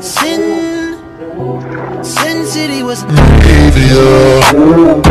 Sin, Sin City was media.